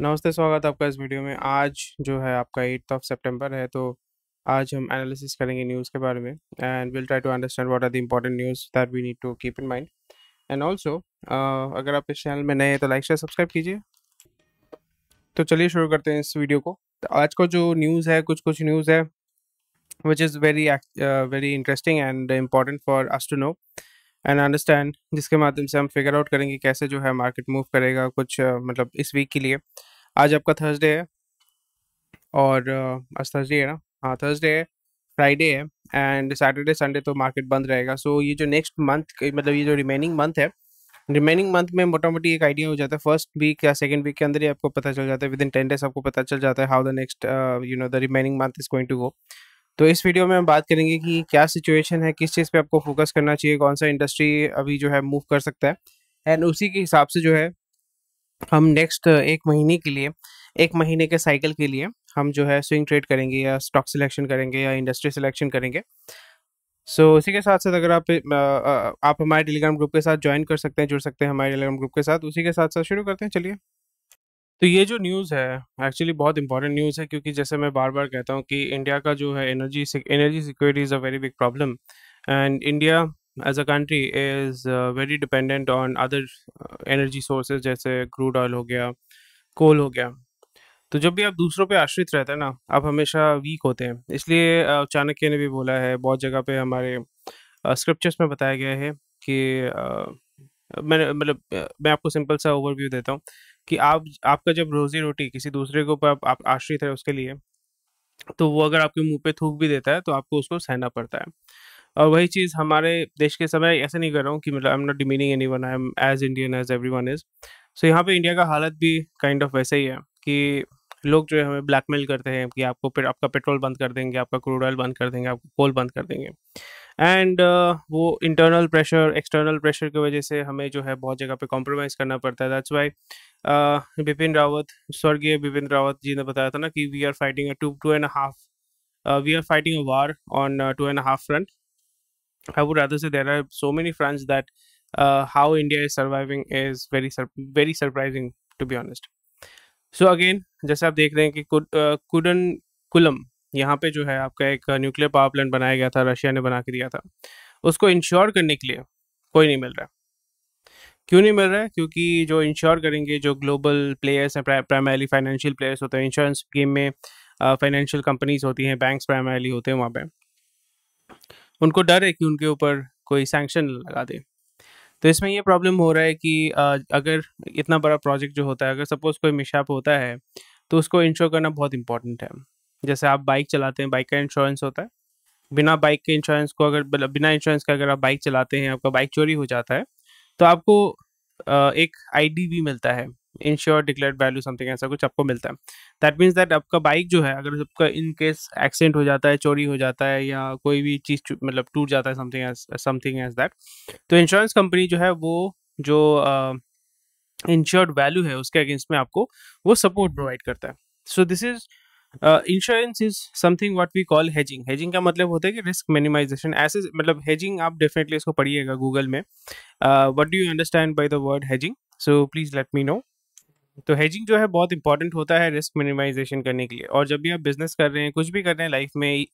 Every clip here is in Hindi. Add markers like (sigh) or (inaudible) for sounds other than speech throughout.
नमस्ते, स्वागत है आपका इस वीडियो में। आज जो है आपका एट्थ ऑफ़ सितंबर है तो आज हम एनालिसिस करेंगे न्यूज़ के बारे में and will try to understand what are the important news that we need to keep in mind and also अगर आप इस चैनल में नए हैं तो लाइक शेयर सब्सक्राइब कीजिए। तो चलिए शुरू करते हैं इस वीडियो को। तो आज का जो न्यूज़ है कुछ कुछ न्यूज़ है which is very very interesting and important for us to know and understand जिसके माध्यम से हम फिगर आउट करेंगे कैसे जो है मार्केट मूव करेगा कुछ uh, मतलब इस वीक के लिए। आज आपका थर्सडे है और uh, आज थर्सडे है ना? हाँ थर्सडे है फ्राइडे है एंड सैटरडे संडे तो मार्केट बंद रहेगा। सो so, ये जो नेक्स्ट मंथ मतलब ये जो रिमेनिंग मंथ है रिमेनिंग मंथ में मोटा मोटी एक आइडिया हो जाता है। फ़र्स्ट वीक या सेकंड वीक के अंदर ही आपको पता चल जाता है। विद इन टेन डेज़ आपको पता चल जाता है how the next you know the remaining month is going to go तो इस वीडियो में हम बात करेंगे कि क्या सिचुएशन है किस चीज़ पे आपको फोकस करना चाहिए कौन सा इंडस्ट्री अभी जो है मूव कर सकता है। एंड उसी के हिसाब से जो है हम नेक्स्ट एक महीने के लिए एक महीने के साइकिल के लिए हम जो है स्विंग ट्रेड करेंगे या स्टॉक सिलेक्शन करेंगे या इंडस्ट्री सिलेक्शन करेंगे। सो so, इसी के साथ साथ अगर आप आप हमारे टेलीग्राम ग्रुप के साथ ज्वाइन कर सकते हैं जुड़ सकते हैं हमारे टेलीग्राम ग्रुप के साथ उसी के साथ साथ शुरू करते हैं चलिए। तो ये जो न्यूज़ है एक्चुअली बहुत इंपॉर्टेंट न्यूज़ है, क्योंकि जैसे मैं बार बार कहता हूँ कि इंडिया का जो है energy energy security is a very big problem and India as a country is very dependent on other energy sources जैसे क्रूड ऑयल हो गया कोल हो गया। तो जब भी आप दूसरों पे आश्रित रहते हैं ना, आप हमेशा वीक होते हैं। इसलिए चाणक्य ने भी बोला है, बहुत जगह पे हमारे स्क्रिप्चर्स में बताया गया है कि मैंने मतलब मैं आपको सिंपल सा ओवरव्यू देता हूँ। कि आप आपका जब रोजी रोटी किसी दूसरे के ऊपर आप, आप आश्रित है उसके लिए तो वो अगर आपके मुँह पे थूक भी देता है तो आपको उसको सहना पड़ता है। और वही चीज़ हमारे देश के समय ऐसे नहीं कर रहा हूँ कि मतलब I am not demeaning anyone I am as Indian as everyone is so यहाँ पे इंडिया का हालत भी काइंड ऑफ़ वैसे ही है कि लोग जो है हमें ब्लैकमेल करते हैं कि आपको फिर आपका पेट्रोल बंद कर देंगे आपका क्रूड ऑयल बंद कर देंगे आपको कोल बंद कर देंगे। एंड uh, वो इंटरनल प्रेशर एक्सटर्नल प्रेशर की वजह से हमें जो है बहुत जगह पे कॉम्प्रोमाइज़ करना पड़ता है दैट्स वाई बिपिन रावत स्वर्गीय बिपिन रावत जी ने बताया था ना कि we are fighting two two and half we are fighting a war on two and half front rather say there are so many fronts that uh, how India is surviving is very sur very surprising to be honest. So again जैसे आप देख रहे हैं कि कुडन कुलम यहाँ पे जो है आपका एक न्यूक्लियर पावर प्लांट बनाया गया था रशिया ने बना के दिया था। उसको इंश्योर करने के लिए कोई नहीं मिल रहा। क्यों नहीं मिल रहा है? क्योंकि जो इंश्योर करेंगे, जो ग्लोबल प्लेयर्स हैं प्राइमरली फाइनेंशियल प्लेयर्स होते हैं इंश्योरेंस गेम में फाइनेंशियल कंपनीज़ होती हैं बैंक्स प्राइमरली होते हैं वहाँ पे। उनको डर है कि उनके ऊपर कोई सैंक्शन लगा दे। तो इसमें ये प्रॉब्लम हो रहा है कि अगर इतना बड़ा प्रोजेक्ट जो होता है, अगर सपोज़ कोई मिशाप होता है तो उसको इंश्योर करना बहुत इंपॉर्टेंट है। जैसे आप बाइक चलाते हैं बाइक का इंश्योरेंस होता है। बिना बाइक के इंश्योरेंस को अगर मतलब बिना इंश्योरेंस के अगर आप बाइक चलाते हैं आपका बाइक चोरी हो जाता है तो आपको एक आईडी भी मिलता है इंश्योर डिक्लेयर्ड वैल्यू समथिंग ऐसा कुछ आपको मिलता है। दैट मीन्स दैट आपका बाइक जो है अगर आपका इन केस एक्सीडेंट हो जाता है चोरी हो जाता है या कोई भी चीज़ मतलब टूट जाता है something as something as that तो इंश्योरेंस कंपनी जो है वो जो इंश्योर्ड uh, वैल्यू है उसके अगेंस्ट में आपको वो सपोर्ट प्रोवाइड करता है। So this is insurance is something what we call hedging hedging का मतलब होता है कि रिस्क मिनिमाइजेशन ऐसे मतलब हेजिंग आप डेफिनेटली इसको पढ़िएगा गूगल में. What do you understand by the word hedging so please let me know तो हेजिंग जो है बहुत इंपॉर्टेंट होता है रिस्क मिनिमाइजेशन करने के लिए. और जब भी आप बिज़नेस कर रहे हैं, कुछ भी कर रहे हैं लाइफ में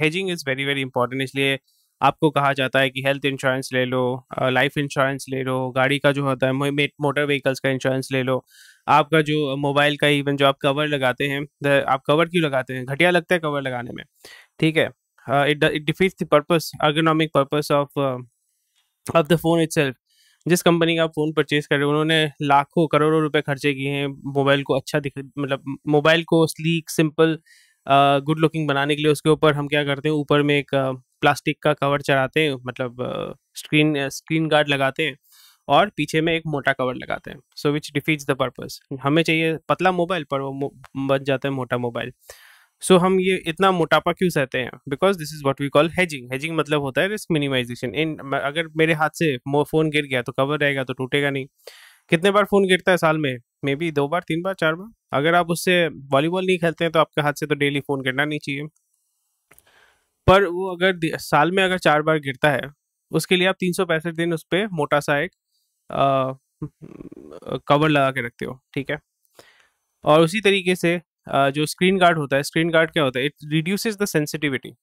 hedging is very very important इसलिए आपको कहा जाता है कि हेल्थ इंश्योरेंस ले लो लाइफ इंश्योरेंस ले लो, गाड़ी का जो होता है मोटर व्हीकल्स का इंश्योरेंस ले लो. आपका जो मोबाइल का इवन जो आप कवर लगाते हैं आप कवर क्यों लगाते हैं? घटिया लगता है कवर लगाने में। ठीक है? It it defeats the purpose ergonomic purpose of of the phone itself जिस कंपनी का फ़ोन परचेज कर रहे हो, उन्होंने लाखों, करोड़ों रुपए खर्चे किए हैं मोबाइल को अच्छा दिख मतलब मोबाइल को स्लीक सिंपल गुड लुकिंग बनाने के लिए उसके ऊपर हम क्या करते हैं? ऊपर में एक प्लास्टिक का कवर चढ़ाते हैं मतलब स्क्रीन स्क्रीन गार्ड लगाते हैं। और पीछे में एक मोटा कवर लगाते हैं। So which defeats the purpose हमें चाहिए पतला मोबाइल पर वो बन जाता है मोटा मोबाइल। सो so, हम ये इतना मोटापा क्यों सहते हैं? Because this is what we call hedging hedging मतलब होता है रिस्क मिनिमाइजेशन इन अगर मेरे हाथ से फ़ोन गिर गया तो कवर रहेगा तो टूटेगा नहीं। कितने बार फ़ोन गिरता है साल में? मे बी दो बार तीन बार चार बार? अगर आप उससे वॉलीबॉल नहीं खेलते हैं तो आपके हाथ से तो डेली फ़ोन गिरना नहीं चाहिए। पर वो अगर साल में अगर चार बार गिरता है उसके लिए आप तीन सौ पैंसठ दिन उस पर मोटा सा एक कवर लगा के रखते हो, ठीक है? और उसी तरीके से जो स्क्रीन गार्ड होता है स्क्रीन गार्ड क्या होता है? It reduces the sensitivity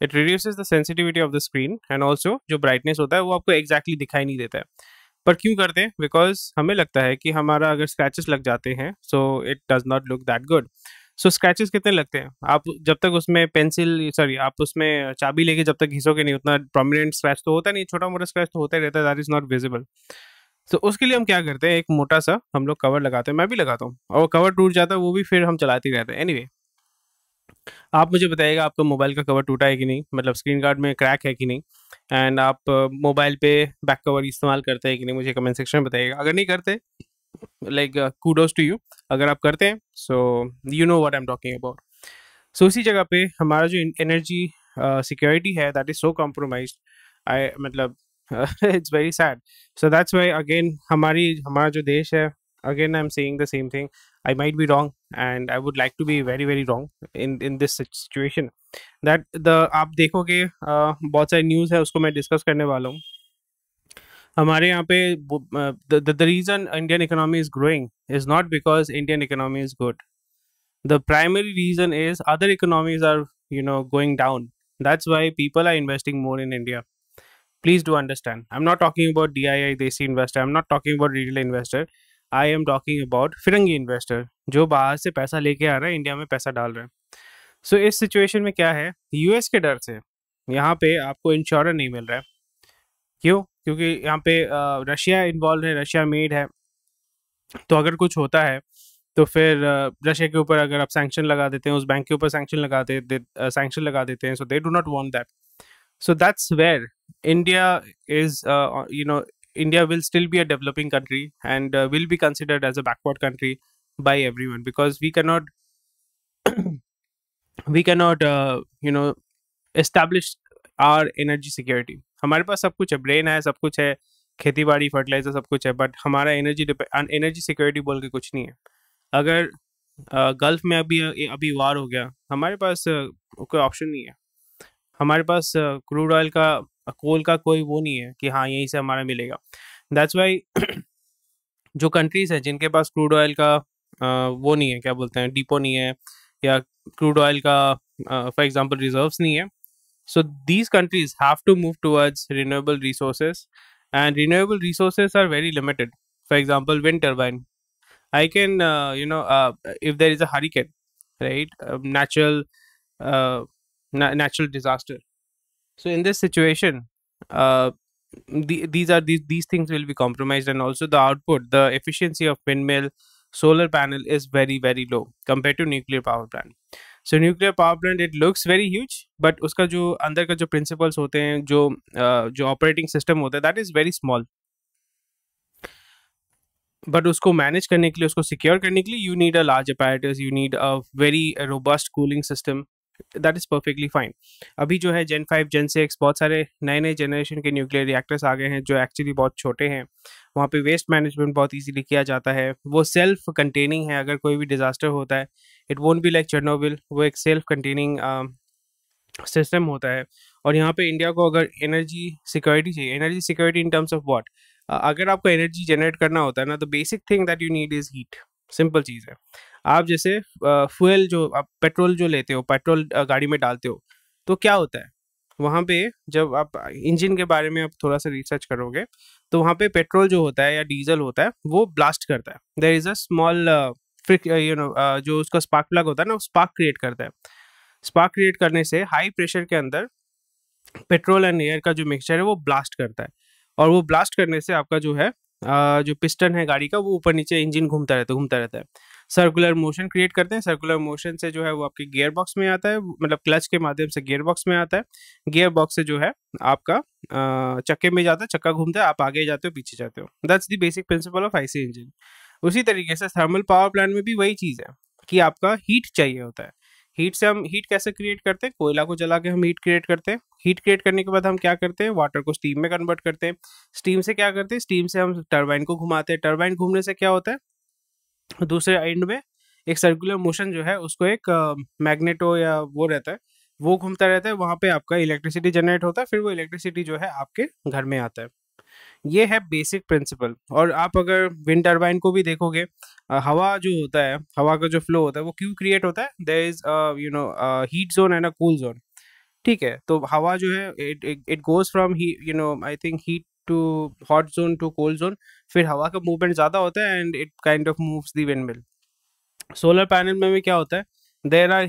it reduces the sensitivity of the screen and also जो ब्राइटनेस होता है, वो आपको एग्जैक्टली exactly दिखाई नहीं देता है। पर क्यों करते हैं? बिकॉज़ हमें लगता है कि हमारा अगर स्क्रैचेस लग जाते हैं so it does not look that good so scratches कितने लगते हैं? आप जब तक उसमें पेंसिल सॉरी आप उसमें चाबी लेके जब तक घिसोगे नहीं, उतना प्रोमिनेंट स्क्रैच तो होता नहीं छोटा मोटा स्क्रैच तो होता ही रहता है दैट इज़ नॉट विजिबल तो उसके लिए हम क्या करते हैं? एक मोटा सा हम लोग कवर लगाते हैं, मैं भी लगाता हूँ। और कवर टूट जाता है, वो भी फिर हम चलाते रहते हैं। एनीवे आप मुझे बताइएगा आपका मोबाइल का कवर टूटा है कि नहीं? मतलब स्क्रीन गार्ड में क्रैक है कि नहीं? एंड आप मोबाइल पे बैक कवर इस्तेमाल करते हैं कि नहीं? मुझे कमेंट सेक्शन में बताइएगा। अगर नहीं करते लाइक कूडोज टू यू अगर आप करते हैं so you know what I am talking about so उसी जगह पे हमारा जो एनर्जी सिक्योरिटी uh, है that is so compromise I मतलब it's very sad so that's why again हमारी हमारा जो देश है again I am saying the same thing I might be wrong and I would like to be very very wrong in in this situation that the आप देखोगे uh, बहुत सारी न्यूज़ है उसको मैं डिस्कस करने वाला हूँ. हमारे यहाँ पे the reason Indian economy is growing is not because Indian economy is good the primary reason is other economies are you know going down that's why people are investing more in India please do understand I am not talking about D I I desi investor I am not talking about retail investor I am talking about Firangi investor जो बाहर से पैसा लेके आ रहा है इंडिया में पैसा डाल रहे हैं। सो so, इस सिचुएशन में क्या है? यूएस के डर से यहाँ पे आपको इंश्योरेंस नहीं मिल रहा है। क्यों? क्योंकि यहाँ पे रशिया इन्वॉल्व है, रशिया मेड है। तो अगर कुछ होता है तो फिर रशिया के ऊपर अगर आप सेंक्शन लगा देते हैं, उस बैंक के ऊपर सैंक्शन लगा दे सैंक्शन लगा देते हैं so they do not want that so that's where India is you know India will still be a developing country and will be considered as a backward country by everyone because we cannot we cannot you know establish our energy security. हमारे पास सब कुछ है, ब्रेन है, सब कुछ है खेती बाड़ी फर्टिलाइज़र, सब कुछ है बट हमारा एनर्जी एनर्जी सिक्योरिटी बोल के कुछ नहीं है। अगर गल्फ में अभी अभी वार हो गया, हमारे पास कोई ऑप्शन नहीं है। हमारे पास क्रूड ऑयल का, कोल का कोई वो नहीं है कि हाँ यहीं से हमारा मिलेगा। दैट्स वाई (clears throat) जो कंट्रीज़ हैं, जिनके पास क्रूड ऑयल का वो नहीं है, क्या बोलते हैं डिपो नहीं है, या क्रूड ऑयल का फॉर एग्जांपल रिजर्व्स नहीं है so these countries have to move towards renewable resources and renewable resources are very limited. For example wind turbine. I can uh, you know uh, if there is a hurricane right uh, natural uh, na- natural disaster. So in this situation uh, the, these are these these things will be compromised and also the output the efficiency of windmill solar panel is very very low compared to nuclear power plant so nuclear power plant it looks very huge but उसका जो अंदर का जो प्रिंसिपल्स होते हैं, जो जो ऑपरेटिंग सिस्टम होता है that is very small but उसको मैनेज करने के लिए, उसको सिक्योर करने के लिए you need a large apparatus you need a very robust cooling system that is perfectly fine अभी जो है जेन फाइव जेन सिक्स बहुत सारे नए नए जनरेशन के न्यूक्लियर रिएक्टर्स आ गए हैं, जो एक्चुअली बहुत छोटे हैं। वहाँ पे वेस्ट मैनेजमेंट बहुत इजीली किया जाता है। वो सेल्फ कंटेनिंग है, अगर कोई भी डिज़ास्टर होता है it won't be like Chernobyl वो एक सेल्फ कंटेनिंग सिस्टम होता है। और यहाँ पे इंडिया को अगर एनर्जी सिक्योरिटी चाहिए energy security in terms of what अगर आपको एनर्जी जनरेट करना होता है ना तो basic thing that you need is heat simple चीज़ है। आप जैसे फ्यूल जो आप पेट्रोल जो लेते हो पेट्रोल गाड़ी में डालते हो तो क्या होता है? वहाँ पे जब आप इंजन के बारे में आप थोड़ा सा रिसर्च करोगे तो वहाँ पे पेट्रोल जो होता है या डीजल होता है, वो ब्लास्ट करता है। There is a small you know जो उसका स्पार्क प्लग होता है ना स्पार्क क्रिएट करता है। स्पार्क क्रिएट करने से हाई प्रेशर के अंदर पेट्रोल एंड एयर का जो मिक्सचर है, वो ब्लास्ट करता है। और वो ब्लास्ट करने से आपका जो है जो पिस्टन है गाड़ी का, वो ऊपर नीचे इंजन घूमता रहता है, घूमता रहता है। सर्कुलर मोशन क्रिएट करते हैं। सर्कुलर मोशन से जो है, वो आपके गियर बॉक्स में आता है मतलब क्लच के माध्यम से गियर बॉक्स में आता है। गियर बॉक्स से जो है, आपका चक्के में जाता है, चक्का घूमता है, आप आगे जाते हो, पीछे जाते हो। That's the basic principle of IC engine उसी तरीके से थर्मल पावर प्लांट में भी वही चीज़ है कि आपका हीट चाहिए होता है। हीट से हम हीट कैसे क्रिएट करते हैं? कोयला को जला के हम हीट क्रिएट करते हैं। हीट क्रिएट करने के बाद हम क्या करते हैं? वाटर को स्टीम में कन्वर्ट करते हैं। स्टीम से क्या करते हैं? स्टीम से हम टर्बाइन को घुमाते हैं। टर्बाइन घूमने से क्या होता है? दूसरे एंड में एक सर्कुलर मोशन जो है, उसको एक मैग्नेटो या वो रहता है। वो घूमता रहता है। वहाँ पे आपका इलेक्ट्रिसिटी जनरेट होता है। फिर वो इलेक्ट्रिसिटी जो है, आपके घर में आता है। ये है बेसिक प्रिंसिपल और आप अगर विंड टर्बाइन को भी देखोगे हवा जो होता है, हवा का जो फ्लो होता है, वो क्यों क्रिएट होता है? There is you know heat zone and a cool zone ठीक है? तो हवा जो है it goes from you know I think heat to hot zone to cold zone फिर हवा का मूवमेंट ज़्यादा होता है and it kind of moves the windmill solar panel में भी क्या होता है? देर आर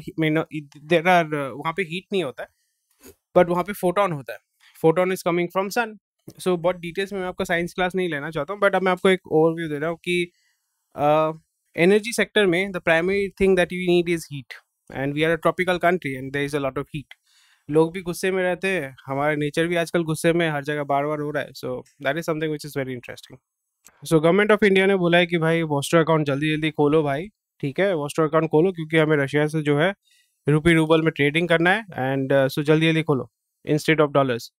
देर आर वहाँ पे हीट नहीं होता है बट वहाँ पे फोटोन होता है. Photon is coming from sun so बहुत डिटेल्स में मैं आपको साइंस क्लास नहीं लेना चाहता हूँ बट अब मैं आपको एक ओवरव्यू दे रहा हूँ कि एनर्जी सेक्टर में the primary thing that you need is heat and we are a tropical country and there is a lot of heat लोग भी गुस्से में रहते हैं हमारा नेचर भी आजकल गुस्से में हर जगह बार बार हो रहा है so that is something which is very interesting so government of India ने बोला है कि भाई वॉस्टर अकाउंट जल्दी जल्दी खोलो भाई ठीक है? वॉस्टर अकाउंट खोलो क्योंकि हमें रशिया से जो है रुपी रूबल में ट्रेडिंग करना है एंड सो uh, so जल्दी जल्दी खोलो इंस्टेड ऑफ़ डॉलर्स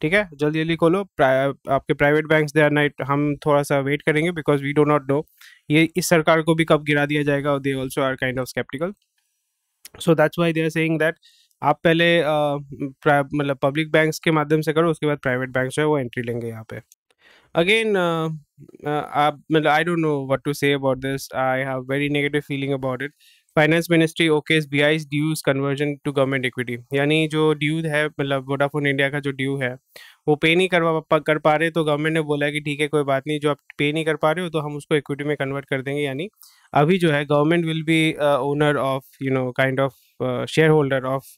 ठीक है? जल्दी जल्दी खोलो। आपके private banks they are night हम थोड़ा सा वेट करेंगे because we do not know ये इस सरकार को भी कब गिरा दिया जाएगा और they also are kind of sceptical so that's why they are saying that आप पहले मतलब पब्लिक बैंक्स के माध्यम से करो, उसके बाद प्राइवेट बैंक जो है वो एंट्री लेंगे यहाँ पे। अगेन आप मतलब I don't know what to say about this I have very negative feeling about it finance ministry okays B I dues conversion to government equity यानी जो ड्यू है मतलब वोडाफोन इंडिया का जो ड्यू है, वो पे नहीं करवा कर पा रहे तो गवर्नमेंट ने बोला कि ठीक है, कोई बात नहीं, जो आप पे नहीं कर पा रहे हो तो हम उसको इक्विटी में कन्वर्ट कर देंगे। यानी अभी जो है government will be owner of you know kind of shareholder of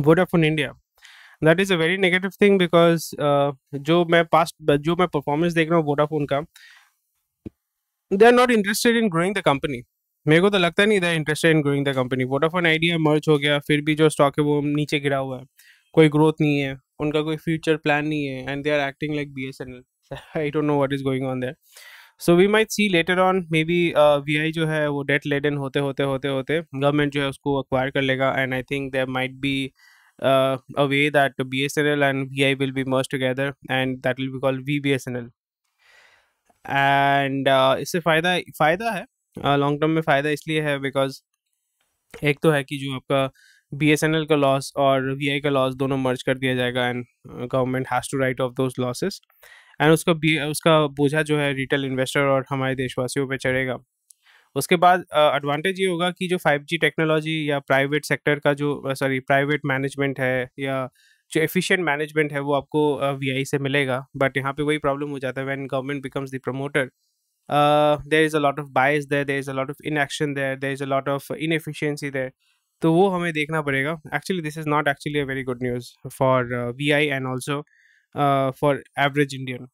Vodafone India that is a very negative thing because जो मैं पास्ट जो मैं परफॉर्मेंस देख रहा हूँ वोडाफोन का they are not interested in growing the company मेरे को तो लगता नहीं था interested in growing the company Vodafone Idea merge हो गया, फिर भी जो स्टॉक है वो नीचे गिरा हुआ है। कोई ग्रोथ नहीं है, उनका कोई फ्यूचर प्लान नहीं है and they are acting like B S N L I don't know what is going on there so we might see later on maybe V I जो है वो डेट लेडन होते होते होते होते गवर्नमेंट जो है उसको अक्वायर कर लेगा and I think there might be a way that BSNL and VI will be merged together, and V B S N L and इससे फ़ायदा फ़ायदा है लॉन्ग टर्म में फ़ायदा इसलिए है बिकॉज़ एक तो है कि जो आपका बी एस एन एल का लॉस और वी आई का लॉस दोनों मर्ज कर दिया जाएगा and government has to write off those losses and उसका बी उसका बोझा जो है रिटेल इन्वेस्टर और हमारे देशवासियों पर चढ़ेगा। उसके बाद एडवांटेज ये होगा कि जो फाइव जी टेक्नोलॉजी या प्राइवेट सेक्टर का जो सॉरी प्राइवेट मैनेजमेंट है या जो एफिशिएंट मैनेजमेंट है वो आपको वी आई से मिलेगा। बट यहाँ पे वही प्रॉब्लम हो जाता है when government becomes the promoter there is a lot of bias there there is a lot of inaction there there is a lot of inefficiency there तो वो हमें देखना पड़ेगा। Actually this is not actually a very good news for V I and also for average Indian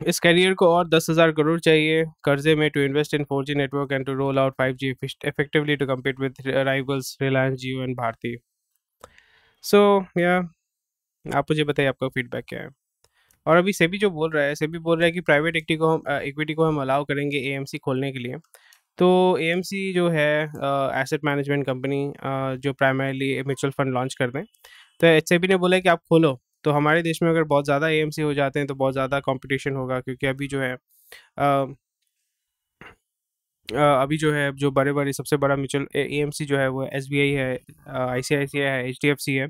इस करियर को और दस हज़ार करोड़ चाहिए कर्जे में to invest in four G network and to roll out five G effectively to compete with rivals Reliance Jio and Bharti so या आप मुझे बताइए आपका फीडबैक क्या है? और अभी सेबी जो बोल रहा है सेबी बोल रहा है कि प्राइवेट इक्विटी को हम इक्विटी को हम अलाउ करेंगे एएमसी खोलने के लिए। तो एएमसी जो है एसेट मैनेजमेंट कंपनी जो प्राइमरीली म्यूचुअल फंड लॉन्च कर दें तो एच ने बोला कि आप खोलो। तो हमारे देश में अगर बहुत ज़्यादा ए हो जाते हैं तो बहुत ज़्यादा कॉम्पिटिशन होगा क्योंकि अभी जो है आ, अभी जो है जो बड़े बड़े सबसे बड़ा म्यूचुअल एएमसी जो है वो एसबीआई है आई है एचडीएफसी है।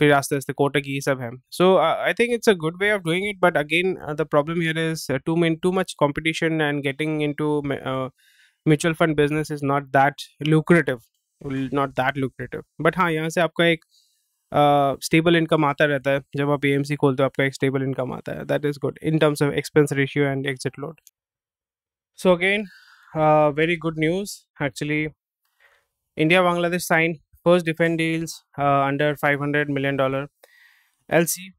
फिर आस्ते आस्ते कोटक ये सब है। So I think it's a good way of doing it but again the problem here is to mean too much competition and getting into mutual fund business is not that lucrative not that lucrative but हाँ यहाँ से आपका एक स्टेबल इनकम आता रहता है। जब आप ए खोलते हो, आपका एक स्टेबल इनकम आता है। That is good in terms of expense ratio and exit load so again very good news actually India Bangladesh sign first defence deals under 500 million dollar L C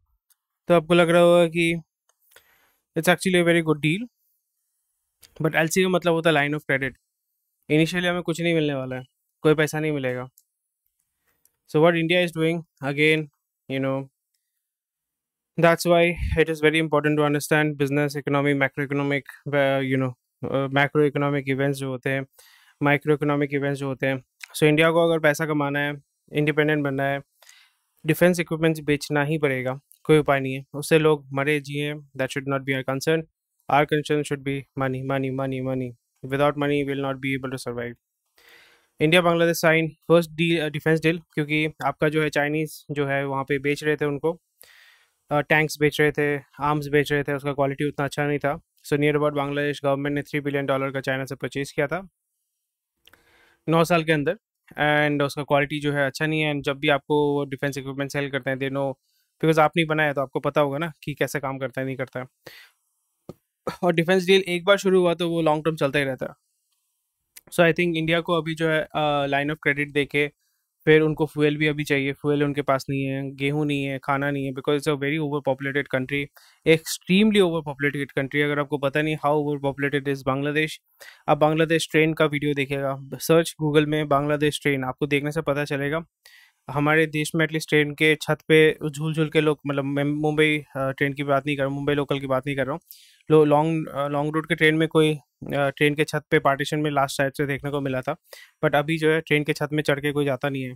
तो आपको लग रहा होगा कि it's actually a very good deal but L C का मतलब होता है लाइन ऑफ़ क्रेडिट इनिशियली हमें कुछ नहीं मिलने वाला है, कोई पैसा नहीं मिलेगा। So what India is doing again you know that's why it is very important to understand business economy macro economic you know micro economic events जो होते हैं माइक्रो इकोनॉमिक इवेंट्स जो होते हैं सो इंडिया को अगर पैसा कमाना है इंडिपेंडेंट बनना है डिफेंस इक्विपमेंट्स बेचना ही पड़ेगा, कोई उपाय नहीं है। उससे लोग मरे, जिए that should not be our concern our concern should be money money money money without money will not be able to survive India Bangladesh sign first D defence deal क्योंकि आपका जो है चाइनीज़ जो है वहाँ पे बेच रहे थे उनको। टैंक्स बेच रहे थे आर्म्स बेच रहे थे, उसका क्वालिटी उतना अच्छा नहीं था। So near about Bangladesh government ने थ्री बिलियन डॉलर का चाइना से परचेज़ किया था। नौ साल के अंदर। एंड उसका क्वालिटी जो है अच्छा नहीं है। एंड जब भी आपको डिफेंस इक्विपमेंट सेल करते हैं, दे नो, बिकॉज़ आप नहीं बनाया तो आपको पता होगा ना कि कैसे काम करता है, नहीं करता है। और डिफेंस डील एक बार शुरू हुआ तो वो लॉन्ग टर्म चलता ही रहता है। सो आई थिंक इंडिया को अभी जो है लाइन ऑफ़ क्रेडिट दे के फिर उनको फ्यूल भी अभी चाहिए। फ्यूल उनके पास नहीं है, गेहूँ नहीं है, खाना नहीं है because it's a very over populated country extremely over populated country अगर आपको पता नहीं how over populated is Bangladesh आप बांग्लादेश ट्रेन का वीडियो देखेगा सर्च गूगल में बांग्लादेश ट्रेन आपको देखने से पता चलेगा। हमारे देश में एटलीस्ट ट्रेन के छत पे झूल झूल के लोग मतलब मैं मुंबई ट्रेन की बात नहीं कर रहा मुंबई लोकल की बात नहीं कर रहा हूँ। लॉन्ग लॉन्ग रूट के ट्रेन में कोई ट्रेन के छत पे पार्टीशन में लास्ट साइड से देखने को मिला था बट अभी जो है ट्रेन के छत में चढ़ के कोई जाता नहीं है।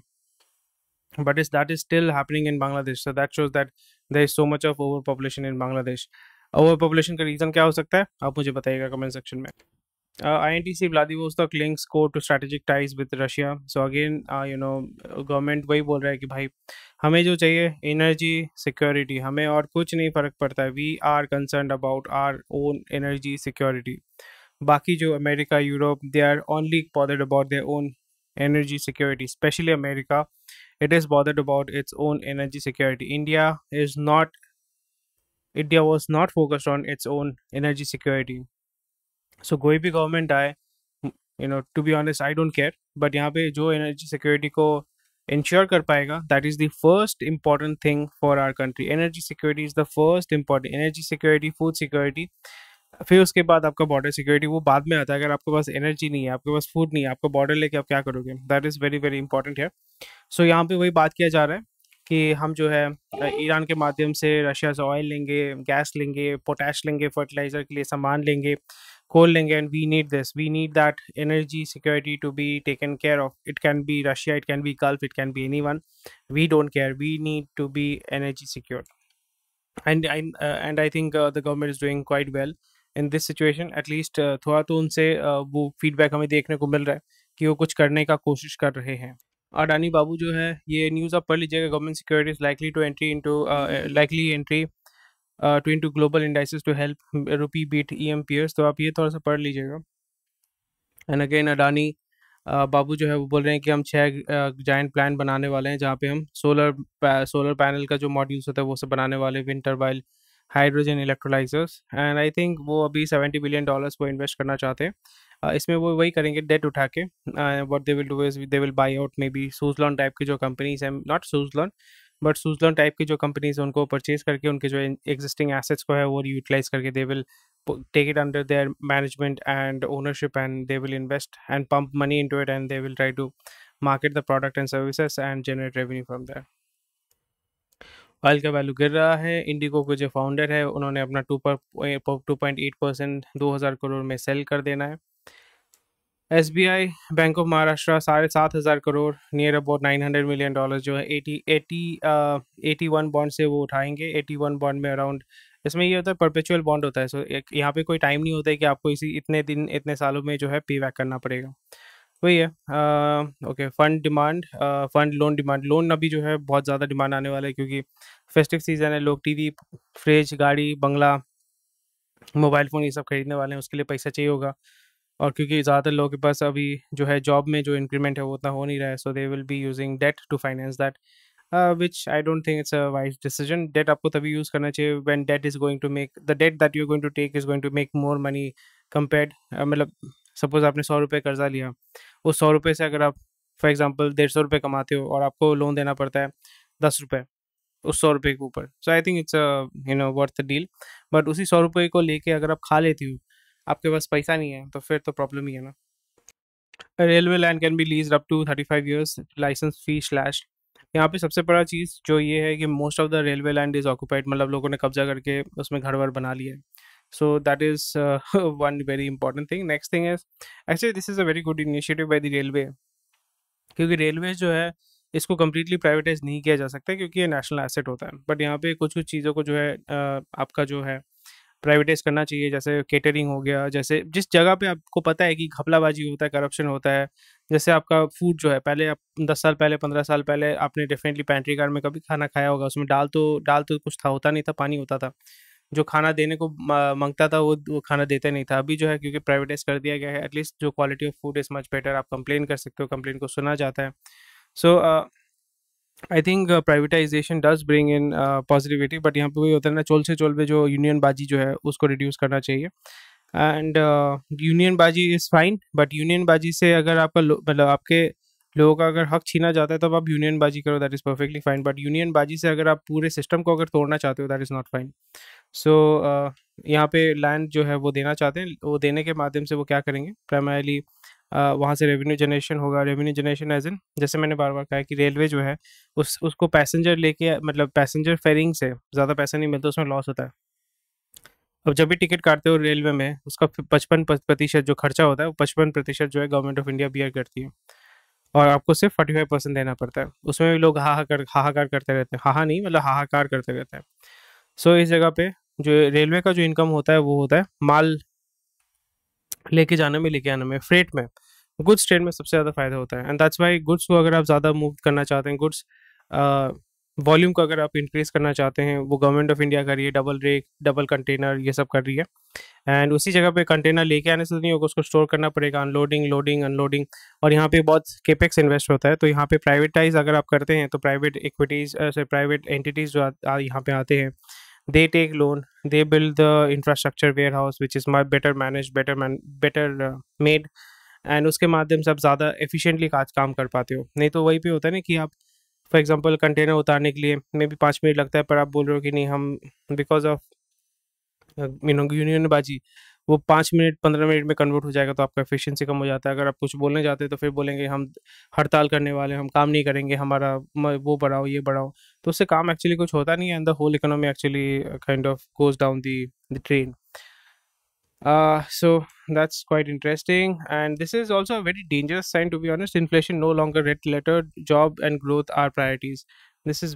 But is that is still happening in Bangladesh so that shows that there is so much of over population in Bangladesh over population का रीज़न क्या हो सकता है? आप मुझे बताइएगा कमेंट सेक्शन में। Uh, INTC Vladivostok links core to strategic ties with Russia. So again, uh, you know, government वही बोल रहा है कि भाई हमें जो चाहिए एनर्जी सिक्योरिटी हमें और कुछ नहीं फ़र्क पड़ता है। We are concern about our own energy security बाकी जो America, Europe they are only bothered about their own energy security, especially america it is bothered about its own energy security. India is not, india was not focused on its own energy security. So कोई भी गवर्नमेंट आए you know to be honest I don't care but यहाँ पे जो एनर्जी सिक्योरिटी को इंश्योर कर पाएगा that is the first important thing for our country energy security is the first important energy security food security फिर उसके बाद आपका बॉर्डर सिक्योरिटी वो बाद में आता है, अगर आपके पास एनर्जी नहीं है, आपके पास फ़ूड नहीं है, आपका बॉर्डर लेके आप क्या करोगे? That is very very important है सो यहाँ पे वही बात किया जा रहा है कि हम जो है, ईरान के माध्यम से रशिया से ऑयल लेंगे गैस लेंगे पोटैश लेंगे फर्टिलाइज़र के लिए सामान लेंगे कोल लेंगे and we need this we need that energy security to be taken care of it can be Russia it can be Gulf it can be any one we don't care we need to be energy secure and and I think the government is doing quite well. In this situation at least थोड़ा तो उनसे वो फीडबैक हमें देखने को मिल रहा है कि वो कुछ करने का कोशिश कर रहे हैं। अडानी बाबू जो है, ये न्यूज़ आप पढ़ लीजिएगा government security is likely to entry into likely entry to into global indices to help rupee beat E M P तो आप ये थोड़ा सा पढ़ लीजिएगा। एंड अगेन अडानी बाबू जो है, वो बोल रहे हैं कि हम छः जाइंट प्लान बनाने वाले हैं, जहाँ पे हम सोलर सोलर पैनल का जो मॉड्यूल्स होता है, वो सब बनाने वाले wind turbine hydrogen electrolysers and I think वो अभी सेवेंटी बिलियन डॉलर्स वो इन्वेस्ट करना चाहते हैं। uh, इसमें वो वही करेंगे डेट उठा के। What they will do is they will buy out maybe Suzlon type की जो कंपनीज़ हैं not Suzlon but Suzlon type की जो कंपनीज़ उनको परचेज करके उनके जो एग्जिस्टिंग एसेट्स को है वो यूटिलाइज करके they will take it under their management and ownership and they will invest and pump money into it and they will try to market the product and services and generate revenue from there oil का वैल्यू गिर रहा है। इंडिगो के जो फाउंडर है, उन्होंने अपना टू पर टू पॉइंट एट परसेंट दो हज़ार करोड़ में सेल कर देना है। S B I bank of Maharashtra, साढ़े सात हज़ार crore near about nine hundred million dollar जो है A T A T A T one bond से वो उठाएँगे। एटी वन बॉन्ड में अराउंड इसमें ये होता है परपेचुअल बॉन्ड होता है। सो एक, यहाँ पे कोई टाइम नहीं होता है कि आपको इसी, इतने दिन, इतने सालों में जो है पे बैक करना पड़ेगा। वही है। Okay fund demand fund loan demand loan अभी जो है बहुत ज़्यादा डिमांड आने वाला है क्योंकि फेस्टिव सीज़न है, लोग टीवी फ्रिज गाड़ी, बंगला मोबाइल फ़ोन ये सब खरीदने वाले हैं, उसके लिए पैसा चाहिए होगा। और क्योंकि ज़्यादातर लोगों के पास अभी जो है जॉब में जो इंक्रीमेंट है वो उतना हो नहीं रहा है so they will be using debt to finance that which I don't think it's a wise decision debt आपको तभी यूज़ करना चाहिए when debt is going to make the debt that you going to take is going to make more money compared मतलब सपोज़ आपने सौ रुपये कर्जा लिया, उस सौ रुपये से अगर आप फॉर एग्ज़ाम्पल डेढ़ सौ रुपये कमाते हो और आपको लोन देना पड़ता है दस रुपये उस सौ रुपये के ऊपर। So I think it's you know worth deal but उसी सौ रुपये को लेके अगर आप खा लेती हो, आपके पास पैसा नहीं है तो फिर तो प्रॉब्लम ही है ना। Railway land can be lease up to thirty five years licence fee slash यहाँ पे सबसे बड़ा चीज़ जो ये है कि most of the railway land is occupied मतलब लोगों ने कब्जा करके उसमें घर वर बना लिया है। So that is one very important thing next thing is actually this is a very good initiative by the railway क्योंकि रेलवे जो है, इसको कम्प्लीटली प्राइवेटाइज नहीं किया जा सकता क्योंकि ये नेशनल एसेट होता है। बट यहाँ पे कुछ कुछ चीज़ों को जो है आपका जो है प्राइवेटाइज करना चाहिए, जैसे केटरिंग हो गया, जैसे जिस जगह पे आपको पता है कि घपलाबाजी होता है करप्शन होता है, जैसे आपका फ़ूड जो है, पहले आप दस साल पहले, पंद्रह साल पहले आपने डेफिनेटली पैंट्री कार में कभी खाना खाया होगा, उसमें दाल तो दाल तो कुछ था, होता नहीं था, पानी होता था। जो खाना देने को माँगता था, वो वो खाना देता नहीं था। अभी जो है, क्योंकि प्राइवेटाइज कर दिया गया है एटलीस्ट जो quality of food is much better आप कंप्लेन कर सकते हो कंप्लेन को सुना जाता है। So I think privatisation does bring in positivity but यहाँ पे वही होता है ना, चोल से चोल पे जो यूनियन बाजी जो है, उसको रिड्यूस करना चाहिए। एंड यूनियन बाजी इज़ फाइन बट यूनियन बाजी से अगर आपका मतलब आपके लोगों का अगर हक छीना जाता है, तब तो आप यूनियन बाजी करो that is perfectly fine but union बाजी से अगर आप पूरे सिस्टम को अगर तोड़ना चाहते हो that is not fine so so, यहाँ पे लैंड जो है वो देना चाहते हैं। वो देने के माध्यम से वो क्या करेंगे? प्राइमरली वहाँ से रेवेन्यू जनरेशन होगा। रेवेन्यू जनरेशन एज इन जैसे मैंने बार बार कहा कि रेलवे जो है उस उसको पैसेंजर लेके मतलब पैसेंजर फेयरिंग से ज़्यादा पैसा नहीं मिलता उसमें लॉस होता है। अब जब भी टिकट काटते हो रेलवे में उसका पचपन प्रतिशत जो खर्चा होता है वो पचपन प्रतिशत जो है गवर्नमेंट ऑफ़ इंडिया बियर करती है। और आपको सिर्फ़ फोर्टी फाइव परसेंट देना पड़ता है। उसमें भी लोग हाहाकार हाहाकार करते रहते हैं। हाहा नहीं मतलब हाहाकार करते रहते हैं। सो so, इस जगह पे जो रेलवे का जो इनकम होता है, वो होता है माल लेके जाने में, लेके आने में फ्रेट में। गुड्स ट्रेन में सबसे ज़्यादा फ़ायदा होता है। एंड दैट्स वाई गुड्स को अगर आप ज़्यादा मूव करना चाहते हैं गुड्स वॉल्यूम को अगर आप इंक्रीज करना चाहते हैं, वो गवर्नमेंट ऑफ़ इंडिया कर रही है डबल रेक डबल कंटेनर ये सब कर रही है। एंड उसी जगह पे कंटेनर लेके आने से तो नहीं होगा, उसको स्टोर करना पड़ेगा अनलोडिंग लोडिंग अनलोडिंग और यहाँ पे बहुत केपेक्स इन्वेस्ट होता है तो यहाँ पे प्राइवेटाइज अगर आप करते हैं तो प्राइवेट इक्विटीज़ से प्राइवेट एंटिटीज़ जो यहाँ पे आते हैं। They take loan they build the infrastructure warehouse which is much better managed better man better uh, made. And उसके माध्यम से आप ज़्यादा एफिशिएंटली काज काम कर पाते हो। नहीं तो वही पे होता है ना कि आप फॉर एग्जांपल कंटेनर उतारने के लिए मे भी पाँच मिनट लगता है पर आप बोल रहे हो कि नहीं हम बिकॉज़ ऑफ़ यू नो वो पाँच मिनट पंद्रह मिनट में कन्वर्ट हो जाएगा तो आपका एफिशिएंसी कम हो जाता है। अगर आप कुछ बोलने जाते हैं तो फिर बोलेंगे हम हड़ताल करने वाले हम काम नहीं करेंगे हमारा वो बढ़ाओ ये बढ़ाओ। तो उससे काम एक्चुअली कुछ होता नहीं है and the whole economy actually kind of goes down the the train Uh, so that's quite interesting and this is also a very dangerous sign to be honest. Inflation no longer red letter job and growth are priorities. This is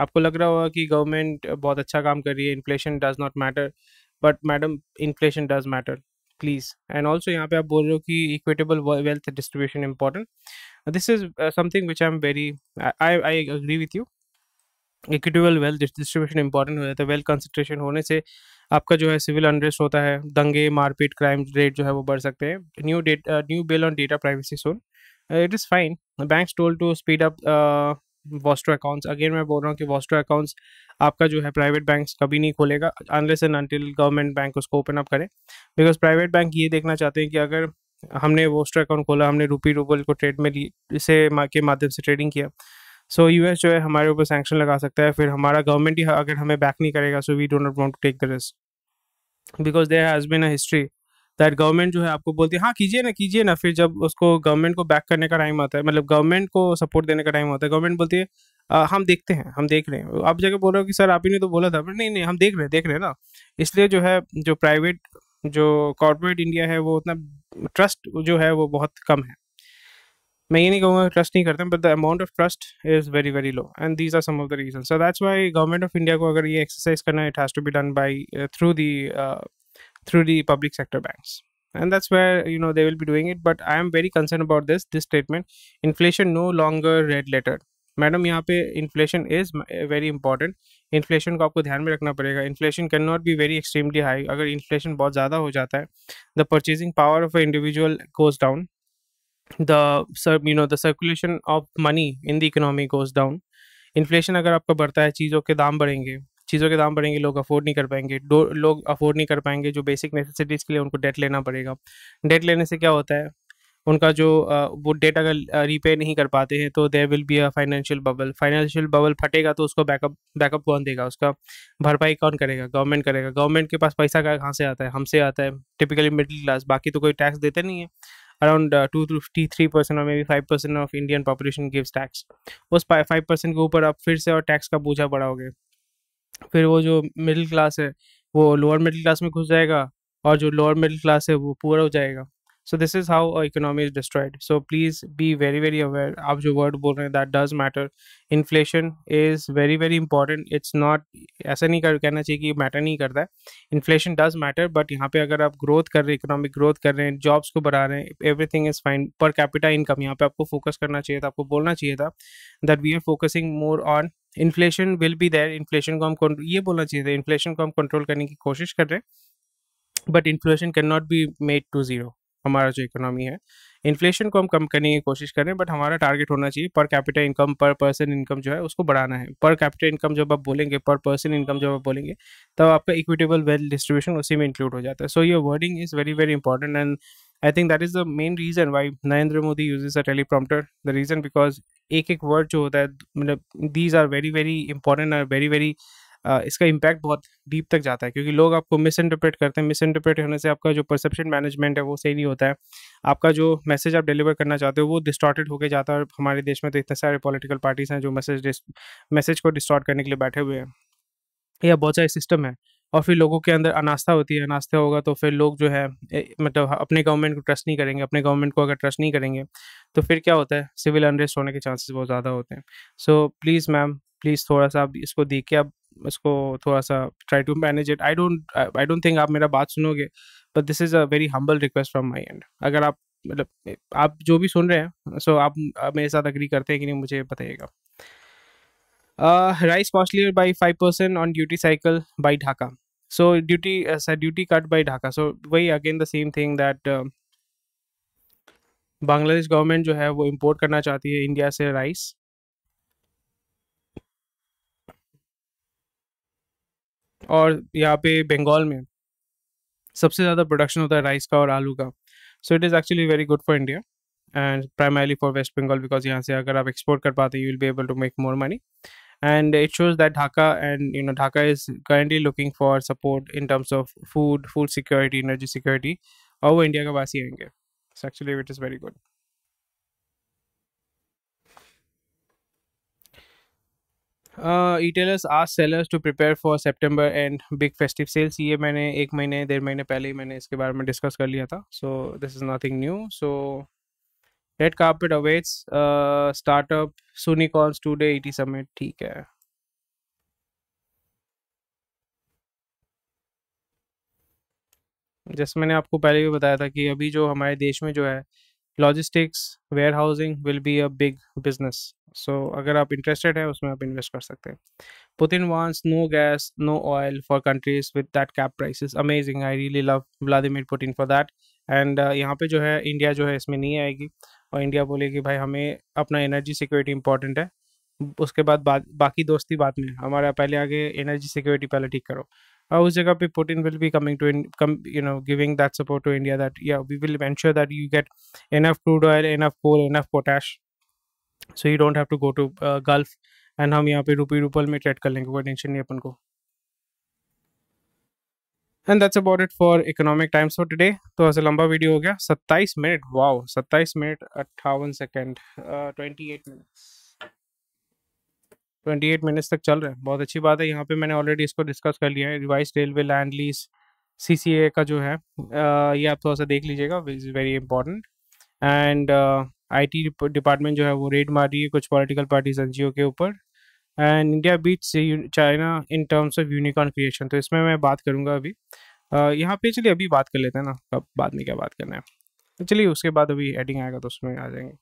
आपको लग रहा होगा कि गवर्नमेंट बहुत अच्छा काम कर रही है inflation does not matter but madam inflation does matter please and also यहाँ पे आप बोल रहे हो कि equitable wealth distribution important this is something which I am very I I agree with you equitable wealth distribution important हो जाता है। वेल्थ कंसनट्रेशन होने से आपका जो है सिविल अनरेस्ट होता है। दंगे, मारपीट क्राइम रेट जो है वो बढ़ सकते हैं। New debt new bill on data privacy soon it is fine bank told to speed up vostro accounts again मैं बोल रहा हूँ कि वॉस्टर अकाउंट्स आपका जो है प्राइवेट बैंक कभी नहीं खोलेगा unless and until government bank उसको ओपन अप करे। बिकॉज़ प्राइवेट बैंक ये देखना चाहते हैं कि अगर हमने वोस्टर अकाउंट खोला हमने रूपी रूबल को ट्रेड में इसे के माध्यम से ट्रेडिंग किया सो so, यूएस जो है हमारे ऊपर सैंक्शन लगा सकता है। फिर हमारा गवर्नमेंट ही अगर हमें बैक नहीं करेगा so we don't not want to take the risk because there has been a history that government जो है आपको बोलती है हाँ कीजिए ना कीजिए ना। फिर जब उसको गवर्नमेंट को बैक करने का टाइम आता है मतलब गवर्नमेंट को सपोर्ट देने का टाइम आता है गवर्नमेंट बोलती है आ, हम देखते हैं हम देख रहे हैं। आप जगह बोल रहे हो कि सर आप ही ने तो बोला था। नहीं नहीं हम देख रहे हैं देख रहे हैं ना। इसलिए जो है जो प्राइवेट जो कॉरपोरेट इंडिया है वो उतना ट्रस्ट जो है वो बहुत कम है। मैं ये नहीं कहूँगा ट्रस्ट नहीं करते but the amount of trust is very very low and these are some of the reason so that's why government of India को अगर ये एक्सरसाइज करना it has to be done by through the through the public sector banks. And that's where, you know, they will be doing it. But i am very concerned about this this statement. Inflation no longer red lettered madam यहाँ पे inflation is very important inflation को आपको ध्यान में रखना पड़ेगा. Inflation can not be very extremely high अगर इन्फ्लेशन बहुत ज़्यादा हो जाता है the purchasing power of a individual goes down the you know the circulation of money in the economy goes down inflation अगर आपका बढ़ता है, चीज़ों के दाम बढ़ेंगे चीज़ों के दाम बढ़ेंगे, लोग अफोर्ड नहीं कर पाएँगे। लोग अफोर्ड नहीं कर पाएँगे, जो बेसिक नेसेसिटीज़ के लिए उनको डेट लेना पड़ेगा। डेट लेने से क्या होता है? उनका जो वो डेट अगर रीपे नहीं कर पाते हैं तो there will be a financial bubble financial bubble फटेगा तो उसको बैकअप बैकअप कौन देगा? उसका भरपाई कौन करेगा? गवर्नमेंट करेगा। गवर्नमेंट के पास पैसा का कहाँ से आता है? हमसे आता है। टिपिकली मिडिल क्लास बाकी तो कोई टैक्स देते नहीं है। Around two fifty three percent और maybe five percent of Indian population gives tax उस फाइव परसेंट के ऊपर आप फिर से और टैक्स का बोझा बढ़ाओगे। फिर वो जो मिडिल क्लास है, वो लोअर मिडिल क्लास में घुस जाएगा और जो लोअर मिडिल क्लास है, वो पूरा हो जाएगा। So this is how economy is destroyed so please be very very aware आप जो वर्ड बोल रहे हैं that does matter inflation is very very important it's not ऐसा नहीं कर, कहना चाहिए कि मैटर नहीं करता है। इन्फ्लेशन डज मैटर बट यहाँ पे अगर आप ग्रोथ कर रहे हैं इकोनॉमिक ग्रोथ कर रहे हैं जॉब्स को बढ़ा रहे हैं everything is fine per capita income यहाँ पे आपको फोकस करना चाहिए था, आपको बोलना चाहिए था that we are focusing more on inflation will be there inflation को हम ये बोलना चाहिए इन्फ्लेशन को हम कंट्रोल करने की कोशिश कर रहे हैं but inflation can not be made to zero हमारा जो इकोनॉमी है इन्फ्लेशन को हम कम करने की कोशिश करें बट हमारा टारगेट होना चाहिए per capital income per person income जो है, उसको बढ़ाना है। पर कैपिटल इनकम जब आप बोलेंगे पर पर्सन इनकम जब आप बोलेंगे, तब आपका इक्विटेबल वेल्थ डिस्ट्रीब्यूशन उसी में इंक्लूड हो जाता है। So your wording is very very important and I think that is the main reason why Narendra Modi use a teleprompter the reason because एक एक वर्ड जो होता है मतलब these are very very important are very very इसका इम्पैक्ट बहुत डीप तक जाता है, क्योंकि लोग आपको मिस इंटरप्रेट करते हैं। मिस इंटरप्रेट होने से आपका जो परसेप्शन मैनेजमेंट है वो सही नहीं होता है। आपका जो मैसेज आप डिलीवर करना चाहते हो वो डिस्टॉर्टेड होकर जाता है और हमारे देश में तो इतने सारे पॉलिटिकल पार्टीज़ हैं जो मैसेज मैसेज को डिस्टॉर्ट करने के लिए बैठे हुए हैं। या बहुत सारे सिस्टम है। और फिर लोगों के अंदर अनास्था होती है अनास्था होगा तो फिर लोग जो है मतलब अपने गवर्नमेंट को ट्रस्ट नहीं करेंगे अपने गवर्नमेंट को अगर ट्रस्ट नहीं करेंगे तो फिर क्या होता है? सिविल अनरेस्ट होने के चांसेस बहुत ज़्यादा होते हैं। सो प्लीज़ मैम प्लीज़ थोड़ा सा आप इसको देख के आप इसको थोड़ा सा try to manage it I don't I don't think आप मेरा बात सुनोगे but this is a very humble request from my and अगर आप मतलब आप जो भी सुन रहे हैं सो आप, आप मेरे साथ अग्री करते हैं कि नहीं मुझे बताइएगा। Rice costlier by five percent on duty cycle by Dhaka so duty duty cut by Dhaka so वही again the same thing that Bangladesh government जो है वो इम्पोर्ट करना चाहती है इंडिया से राइस और यहाँ पे बंगाल में सबसे ज़्यादा प्रोडक्शन होता है राइस का और आलू का. So it is actually very good for India and primarily for West Bengal because यहाँ से अगर आप एक्सपोर्ट कर पाते you will be able to make more money and it shows that Dhaka and you know Dhaka is currently looking for support in terms of food, food security, energy security. और वो इंडिया का पास ही आएंगे. So actually it is very good. Tailors आज sellers to prepare for September and big festive sales ये मैंने एक महीने डेढ़ महीने पहले ही मैंने इसके बारे में डिस्कस कर लिया था so this is nothing new so red carpet awaits startup soonicorns today ET summit ठीक है। जैसे मैंने आपको पहले भी बताया था कि अभी जो हमारे देश में जो है logistics warehousing will be a big business so अगर आप इंटरेस्टेड है, उसमें आप इन्वेस्ट कर सकते हैं। Putin wants no gas no oil for countries with that cap prices amazing I really love Vladimir Putin for that and यहाँ पे जो है इंडिया जो है इसमें नहीं आएगी। और इंडिया बोलेगी भाई हमें अपना एनर्जी सिक्योरिटी इंपॉर्टेंट है। उसके बाद बा, बाकी दोस्ती बात में हमारा पहले आगे एनर्जी सिक्योरिटी पहले ठीक करो। और उस जगह पे Putin will be coming to come you know giving that support to India that या we will ensure that you get enough crude oil enough coal enough potash so you don't have to go to Gulf and हम यहाँ पे रुपी रूपल में ट्रेड कर लेंगे कोई टेंशन नहीं अपन को। And that's about it for Economic Times for today तो ऐसे लंबा वीडियो हो गया। सत्ताईस मिनट वाओ सत्ताईस मिनट अट्ठावन second twenty eight minutes twenty eight minutes तक चल रहे हैं। बहुत अच्छी बात है। यहाँ पे मैंने ऑलरेडी इसको डिस्कस कर लिया है। Revise railway land lease C C A का जो है uh, ये आप थोड़ा सा देख लीजिएगा which is very important and I T department जो है वो रेड मार रही है कुछ पॉलिटिकल पार्टीज़ एन के ऊपर। And India beats China in terms of unicorn creation तो इसमें मैं बात करूँगा अभी। यहाँ पे चलिए अभी बात कर लेते हैं ना कब बाद में क्या बात करना है। चलिए उसके बाद अभी एडिंग आएगा तो उसमें आ जाएँगे।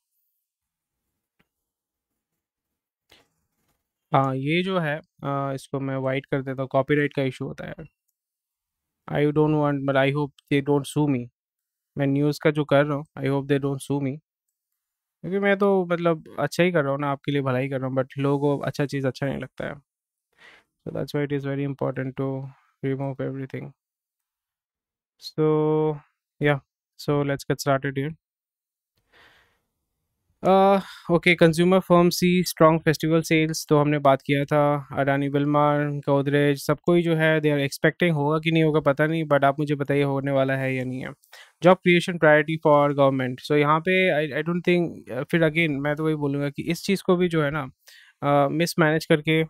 हाँ ये जो है आ, इसको मैं वाइट कर देता हूँ कॉपीराइट का इशू होता है I don't want but I hope they don't sue me मैं न्यूज़ का जो कर रहा हूँ आई होप दे डोंट सू मी क्योंकि मैं तो मतलब अच्छा ही कर रहा हूँ ना, आपके लिए भलाई कर रहा हूँ बट लोगों को अच्छा चीज़ अच्छा नहीं लगता है। So that's why it is very important to remove everything so या so let's get started here okay consumer firm see strong festival sales तो हमने बात किया था, अडानी बिलमार गोदरेज, सबको ही जो है दे आर एक्सपेक्टिंग होगा कि नहीं होगा पता नहीं बट आप मुझे बताइए होने वाला है या नहीं है। Job creation priority for government so यहाँ पे आई आई डोंट थिंक फिर अगेन मैं तो वही बोलूँगा कि इस चीज़ को भी जो है ना मिस मैनेज करके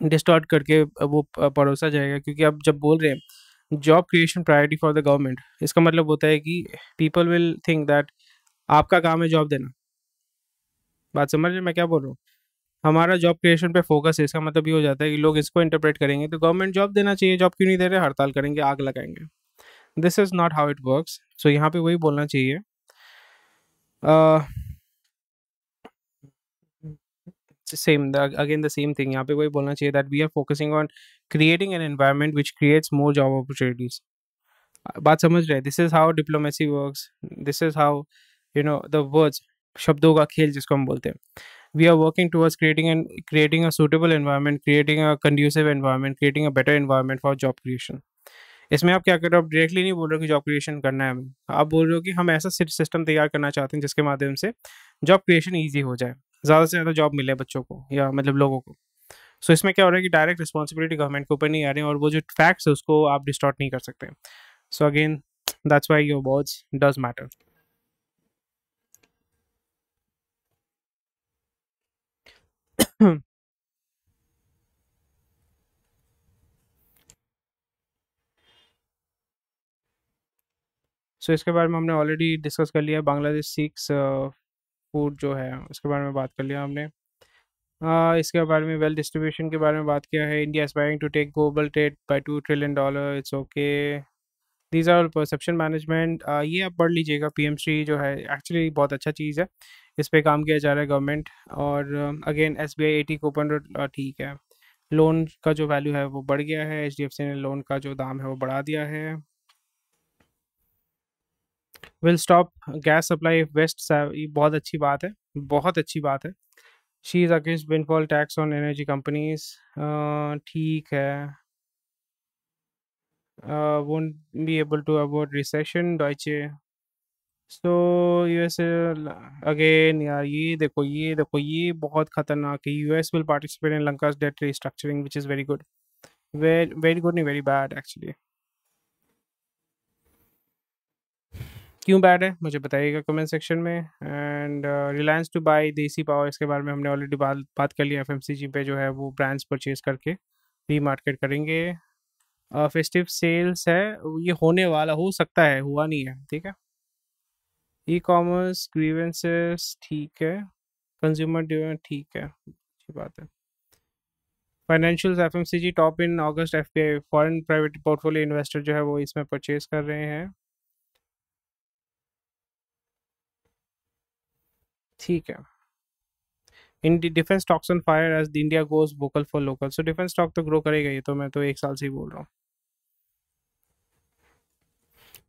डिस्टॉर्ट करके वो परोसा जाएगा, क्योंकि अब जब बोल रहे हैं job creation priority for the government इसका मतलब होता है कि पीपल विल थिंक दैट आपका काम है जॉब देना। बात समझ रहे मैं क्या बोल रहा हूँ? हमारा जॉब क्रिएशन पे फोकस है इसका मतलब ये हो जाता है कि लोग इसको इंटरप्रेट करेंगे तो गवर्नमेंट जॉब देना चाहिए जॉब क्यों नहीं दे रहे? हड़ताल करेंगे, आग लगाएँगे। This is not how it works so यहाँ पे वही बोलना चाहिए। Same again the same thing यहाँ पे वही बोलना चाहिए that we are focusing on creating an environment which creates more job opportunities बात समझ रहे this is how diplomacy works this is how you know the words शब्दों का खेल जिसको हम बोलते हैं। We are working towards creating an creating a suitable environment creating a conducive environment creating a better environment for job creation इसमें आप क्या कर रहे हो? आप डायरेक्टली नहीं बोल रहे हो कि जॉब क्रिएशन करना है हमें। आप बोल रहे हो कि हम ऐसा सिस्टम तैयार करना चाहते हैं जिसके माध्यम से जॉब क्रिएशन ईजी हो जाए। ज़्यादा से ज़्यादा जॉब मिले बच्चों को या मतलब लोगों को। सो so, इसमें क्या हो रहा है कि डायरेक्ट रिस्पॉन्सिबिलिटी गवर्नमेंट के ऊपर नहीं आ रही है और वो जो फैक्ट्स है उसको आप डिस्टॉर्ट नहीं कर सकते। So again that's why your words does matter (clears throat) so इसके बारे में हमने ऑलरेडी डिस्कस कर लिया बांग्लादेश सिक्स फ़ूड जो है उसके बारे में बात कर लिया हमने। Uh, इसके बारे में वेल्थ डिस्ट्रीब्यूशन के बारे में बात किया है। India aspiring to take global trade by two trillion dollar it's okay these are perception management ये आप पढ़ लीजिएगा पी एम श्री जो है एक्चुअली बहुत अच्छा चीज़ है। इस पर काम किया जा रहा है गवर्नमेंट और again S B I AT coupon ठीक है। लोन का जो वैल्यू है वो बढ़ गया है। एच डी एफ़ सी ने लोन का जो दाम है वो बढ़ा दिया है। Will stop gas supply west ये बहुत अच्छी बात है। बहुत अच्छी बात है। She is against windfall tax on energy companies ठीक है। Won't be able to avoid recession Deutsche so US again यार, ये देखो ये देखो, ये बहुत खतरनाक है। US will participate in Lanka's debt restructuring which is very good very very good नहीं वेरी बैड एक्चुअली क्यों बैड है? मुझे बताइएगा कमेंट सेक्शन में। And Reliance to buy Desi power इसके बारे में हमने ऑलरेडी बात बात कर लिया एफ़ पे जो है, वो ब्रांड्स परचेज करके री मार्केट करेंगे। फेस्टिव सेल्स है, ये होने वाला, हो सकता है, हुआ नहीं है, ठीक है? ई कॉमर्स ग्रीवेंसेस ठीक है कंज्यूमर ठीक है, अच्छी बात है। Financial F M C G top in August F P I foreign private portfolio investor जो है वो इसमें परचेज कर रहे हैं। ठीक है। In defence stocks on fire as India goes vocal for local so defence stock तो ग्रो करेगा ये तो मैं तो एक साल से ही बोल रहा हूँ।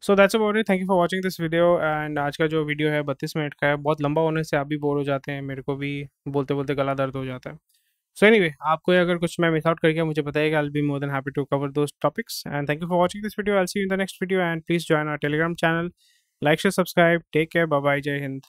So that's about it thank you for watching this video and आज का जो वीडियो है, बत्तीस मिनट का है, बहुत लंबा होने से आप भी बोर हो जाते हैं, मेरे को भी बोलते बोलते गला दर्द हो जाता है। सो एनी वे आपको अगर कुछ मैं मिस आउट करके मुझे बताएगा I be more than happy to cover those topics and thank you for watching this video I see in the next video and please join our Telegram channel like share subscribe take care bye जय हिंद